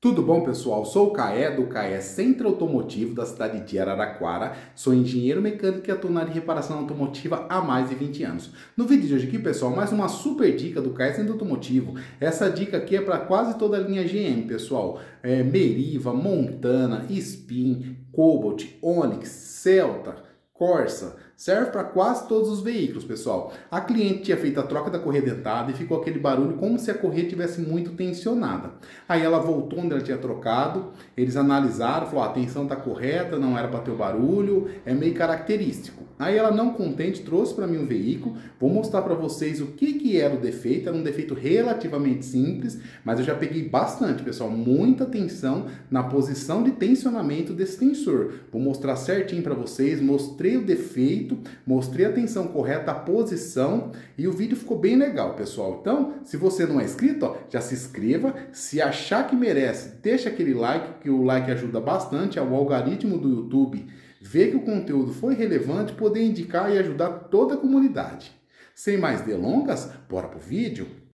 Tudo bom, pessoal? Sou o Caé, do Caé Centro Automotivo da cidade de Araraquara. Sou engenheiro mecânico e atuo na área de reparação automotiva há mais de 20 anos. No vídeo de hoje aqui, pessoal, mais uma super dica do Caé Centro Automotivo. Essa dica aqui é para quase toda a linha GM, pessoal. É Meriva, Montana, Spin, Cobalt, Onix, Celta, Corsa Serve para quase todos os veículos, pessoal. A cliente tinha feito a troca da correia dentada e ficou aquele barulho como se a correia tivesse muito tensionada. Aí ela voltou onde ela tinha trocado, eles analisaram, falou: ah, a tensão está correta, não era para ter o barulho, é meio característico. Aí ela, não contente, trouxe para mim um veículo. Vou mostrar para vocês o que, que era o defeito. Era um defeito relativamente simples, mas eu já peguei bastante, pessoal. Muita tensão na posição de tensionamento desse tensor. Vou mostrar certinho para vocês. Mostrei o defeito, mostrei a tensão correta, a posição e o vídeo ficou bem legal, pessoal. Então, se você não é inscrito, ó, já se inscreva. Se achar que merece, deixa aquele like, que o like ajuda bastante ao algoritmo do YouTube ver que o conteúdo foi relevante, poder indicar e ajudar toda a comunidade. Sem mais delongas, bora pro vídeo?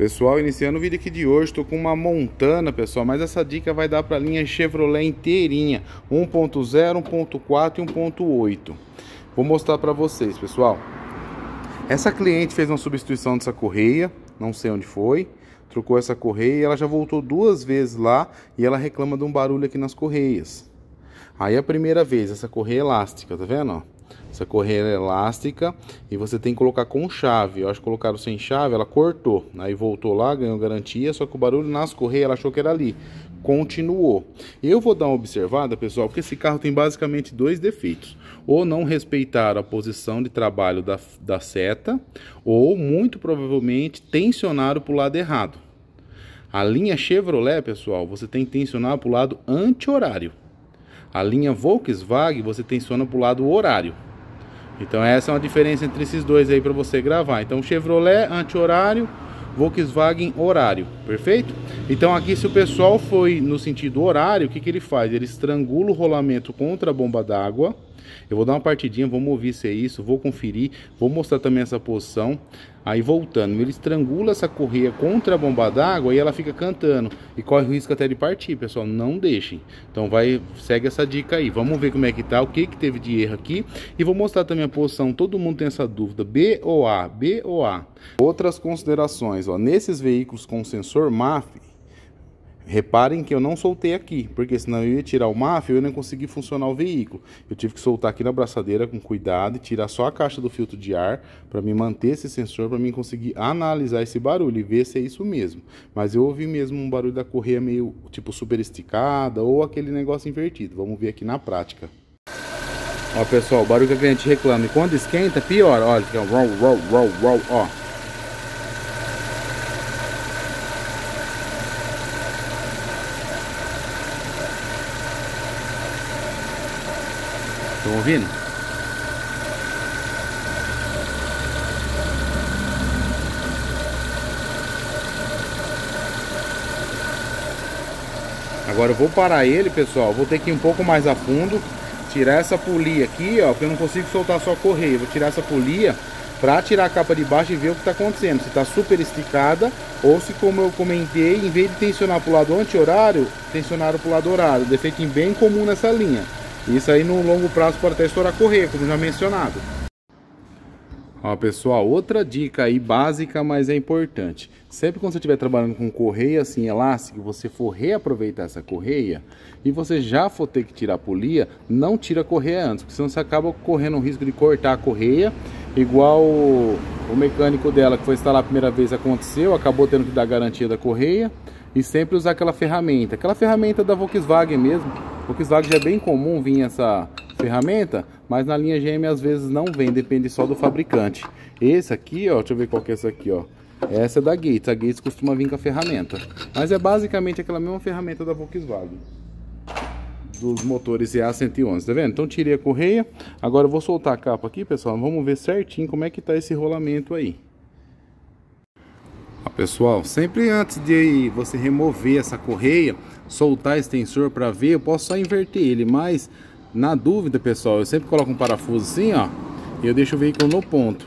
Pessoal, iniciando o vídeo aqui de hoje, estou com uma Montana, pessoal, mas essa dica vai dar para a linha Chevrolet inteirinha, 1.0, 1.4 e 1.8. Vou mostrar para vocês, pessoal. Essa cliente fez uma substituição dessa correia, não sei onde foi, trocou essa correia ela já voltou duas vezes lá e ela reclama de um barulho aqui nas correias. Aí a primeira vez, essa correia elástica, tá vendo? Essa correia é elástica e você tem que colocar com chave. Eu acho que colocaram sem chave, ela cortou. Aí voltou lá, ganhou garantia, só que o barulho nas correias ela achou que era ali. Continuou. Eu vou dar uma observada, pessoal, porque esse carro tem basicamente dois defeitos. Ou não respeitar a posição de trabalho da, da seta, ou muito provavelmente tensionaram para o lado errado. A linha Chevrolet, pessoal, você tem que tensionar para o lado anti-horário. A linha Volkswagen você tensiona para o lado horário. Então essa é uma diferença entre esses dois aí para você gravar. Então Chevrolet anti-horário, Volkswagen horário, perfeito? Então aqui se o pessoal foi no sentido horário, o que, que ele faz? Ele estrangula o rolamento contra a bomba d'água eu vou dar uma partidinha, vamos ouvir se é isso, vou conferir, vou mostrar também essa posição. Aí voltando, ele estrangula essa correia contra a bomba d'água e ela fica cantando. E corre o risco até de partir, pessoal, não deixem. Então vai, segue essa dica aí. Vamos ver como é que tá, o que que teve de erro aqui. E vou mostrar também a posição, todo mundo tem essa dúvida, B ou A, B ou A. Outras considerações, ó, nesses veículos com sensor MAF, Reparem que eu não soltei aqui, porque senão eu ia tirar o MAF e eu não consegui funcionar o veículo. Eu tive que soltar aqui na braçadeira com cuidado e tirar só a caixa do filtro de ar para me manter esse sensor, para mim conseguir analisar esse barulho e ver se é isso mesmo. Mas eu ouvi mesmo um barulho da correia meio tipo super esticada ou aquele negócio invertido. Vamos ver aqui na prática. Ó pessoal, o barulho que a cliente reclama. E quando esquenta, pior. Olha, fica um ó. Estão ouvindo? Agora eu vou parar ele, pessoal. Vou ter que ir um pouco mais a fundo. Tirar essa polia aqui, ó. Porque eu não consigo soltar só correia. Vou tirar essa polia para tirar a capa de baixo e ver o que está acontecendo. Se está super esticada ou se, como eu comentei, em vez de tensionar para o lado anti-horário, tensionaram para o lado horário. Defeito bem comum nessa linha. Isso aí no longo prazo pode até estourar correr, como já mencionado. Ó, pessoal, outra dica aí básica, mas é importante. Sempre quando você estiver trabalhando com correia assim elástica, você for reaproveitar essa correia e você já for ter que tirar a polia, não tira a correia antes, porque senão você acaba correndo o risco de cortar a correia, igual o, o mecânico dela que foi instalar a primeira vez aconteceu, acabou tendo que dar garantia da correia e sempre usar aquela ferramenta, aquela ferramenta da Volkswagen mesmo, Volkswagen já é bem comum vir essa ferramenta, mas na linha GM às vezes não vem, depende só do fabricante. Esse aqui, ó, deixa eu ver qual que é essa aqui, ó. Essa é da Gates, a Gates costuma vir com a ferramenta. Mas é basicamente aquela mesma ferramenta da Volkswagen. Dos motores EA111, tá vendo? Então tirei a correia, agora eu vou soltar a capa aqui, pessoal. Vamos ver certinho como é que tá esse rolamento aí. Pessoal, sempre antes de você remover essa correia, soltar esse tensor para ver, eu posso só inverter ele, mas na dúvida, pessoal, eu sempre coloco um parafuso assim, ó, e eu deixo o veículo no ponto.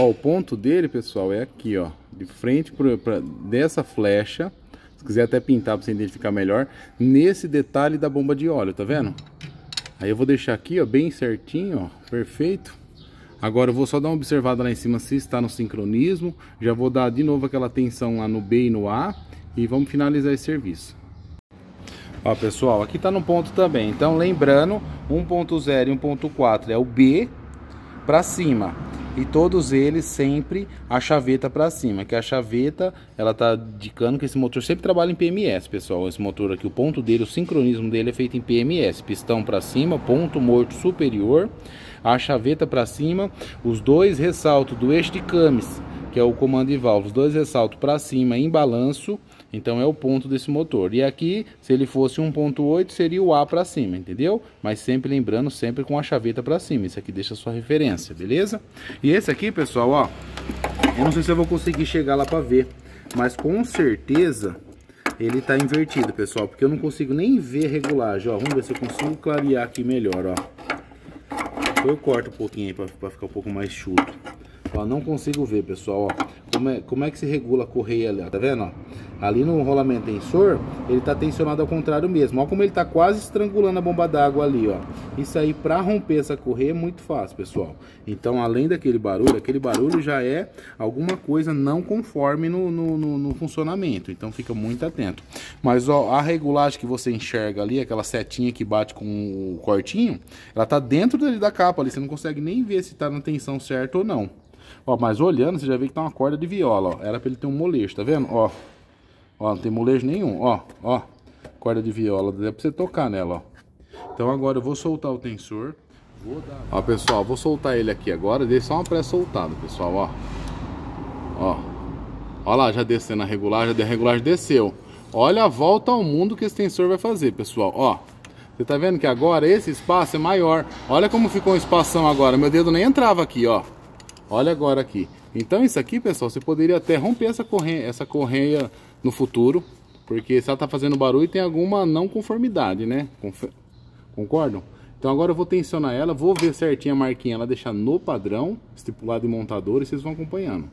Ó, o ponto dele, pessoal, é aqui, ó. De frente pra, pra dessa flecha. Se quiser até pintar para você identificar melhor. Nesse detalhe da bomba de óleo, tá vendo? Aí eu vou deixar aqui, ó, bem certinho, ó. Perfeito. Agora eu vou só dar uma observada lá em cima se está no sincronismo. Já vou dar de novo aquela tensão lá no B e no A. E vamos finalizar esse serviço. Ó, pessoal, aqui está no ponto também. Então, lembrando, 1.0 e 1.4 é o B para cima. E todos eles sempre a chaveta para cima, que a chaveta, ela tá indicando que esse motor sempre trabalha em PMS, pessoal. Esse motor aqui, o ponto dele, o sincronismo dele é feito em PMS. Pistão para cima, ponto morto superior, a chaveta para cima, os dois ressaltos do eixo de camis, que é o comando de válvulas, dois ressaltos para cima em balanço então é o ponto desse motor. E aqui, se ele fosse 1.8, seria o A para cima, entendeu? Mas sempre lembrando, sempre com a chaveta para cima. Isso aqui deixa a sua referência, beleza? E esse aqui, pessoal, ó, eu não sei se eu vou conseguir chegar lá para ver, mas com certeza ele tá invertido, pessoal, porque eu não consigo nem ver regulagem, ó. Vamos ver se eu consigo clarear aqui melhor, ó. Eu corto um pouquinho aí para ficar um pouco mais chuto. Ó, não consigo ver, pessoal, ó. Como é, como é que se regula a correia ali, ó, tá vendo, ó? Ali no rolamento tensor, ele está tensionado ao contrário mesmo. Olha como ele está quase estrangulando a bomba d'água ali, ó. Isso aí, para romper essa correia, é muito fácil, pessoal. Então, além daquele barulho, aquele barulho já é alguma coisa não conforme no, no, no, no funcionamento. Então, fica muito atento. Mas, ó, a regulagem que você enxerga ali, aquela setinha que bate com o cortinho, ela tá dentro da capa ali. Você não consegue nem ver se está na tensão certa ou não. Ó, mas olhando, você já vê que tá uma corda de viola, ó. Era para ele ter um molejo, tá vendo? Ó, Ó, não tem molejo nenhum, ó, ó. Corda de viola, dá pra você tocar nela, ó. Então agora eu vou soltar o tensor. Vou dar... Ó, pessoal, vou soltar ele aqui agora. Dei só uma pré-soltada, pessoal, ó. Ó. Ó lá, já descendo a regulagem, a regulagem desceu. Olha a volta ao mundo que esse tensor vai fazer, pessoal, ó. Você tá vendo que agora esse espaço é maior. Olha como ficou um espação agora. Meu dedo nem entrava aqui, ó. Olha agora aqui. Então isso aqui, pessoal, você poderia até romper essa correia, essa correia no futuro, porque se ela está fazendo barulho tem alguma não conformidade, né? Concordam? Então agora eu vou tensionar ela, vou ver certinho a marquinha, ela deixar no padrão, estipulado em montador e vocês vão acompanhando.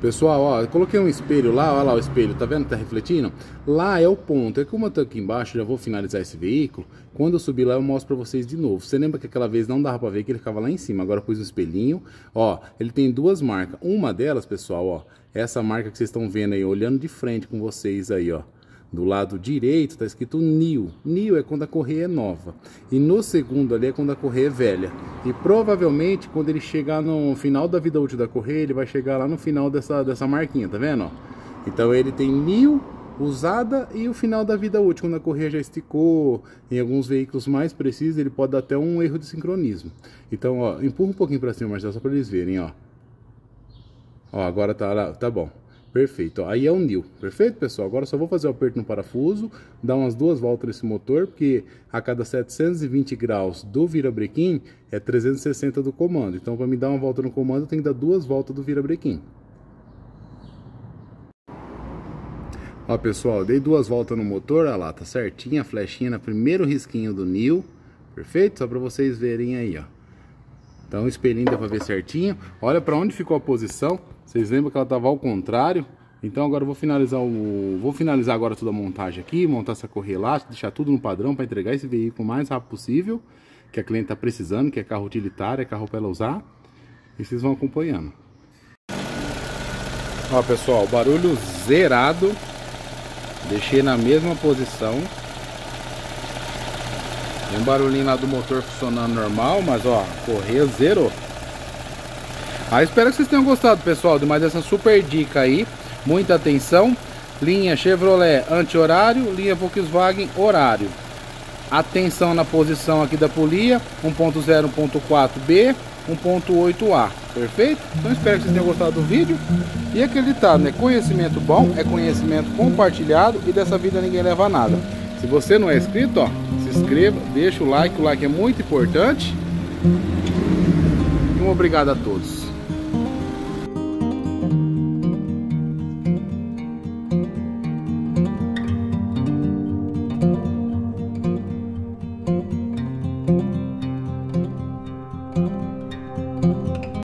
Pessoal, ó, coloquei um espelho lá, olha lá o espelho, tá vendo tá refletindo? Lá é o ponto, é como eu tô aqui embaixo, já vou finalizar esse veículo, quando eu subir lá eu mostro pra vocês de novo. Você lembra que aquela vez não dava pra ver que ele ficava lá em cima, agora eu pus um espelhinho, ó, ele tem duas marcas, uma delas, pessoal, ó, essa marca que vocês estão vendo aí, olhando de frente com vocês aí, ó, do lado direito está escrito NIO. NIO é quando a correia é nova. E no segundo ali é quando a correia é velha. E provavelmente quando ele chegar no final da vida útil da correia, ele vai chegar lá no final dessa, dessa marquinha, tá vendo? Então ele tem NIO usada e o final da vida útil, quando a correia já esticou, em alguns veículos mais precisos, ele pode dar até um erro de sincronismo. Então, ó, empurra um pouquinho para cima, Marcelo, só para eles verem, ó. Ó, agora tá, tá bom. Perfeito, aí é o nil, perfeito pessoal? Agora só vou fazer o aperto no parafuso, dar umas duas voltas nesse motor, porque a cada 720 graus do virabrequim é 360 do comando. Então para me dar uma volta no comando eu tenho que dar duas voltas do virabrequim. Ó pessoal, dei duas voltas no motor, olha lá, tá certinho a flechinha no primeiro risquinho do nil, perfeito? Só para vocês verem aí, ó. Então o espelhinho dá ver certinho. Olha para onde ficou a posição. Vocês lembram que ela estava ao contrário? Então agora eu vou finalizar o vou finalizar agora toda a montagem aqui, montar essa correia elástica, deixar tudo no padrão para entregar esse veículo o mais rápido possível, que a cliente está precisando, que é carro utilitário, é carro para ela usar. E vocês vão acompanhando. Ó, pessoal, barulho zerado. Deixei na mesma posição. Tem um barulhinho lá do motor funcionando normal, mas ó, correia zerou. Ah, espero que vocês tenham gostado, pessoal, de mais essa super dica aí. Muita atenção. Linha Chevrolet anti-horário, linha Volkswagen horário. Atenção na posição aqui da polia, 1.0, 1.4B, 1.8A, perfeito? Então espero que vocês tenham gostado do vídeo e acreditado, né? Conhecimento bom é conhecimento compartilhado e dessa vida ninguém leva nada. Se você não é inscrito, ó, se inscreva, deixa o like, o like é muito importante. E um obrigado a todos.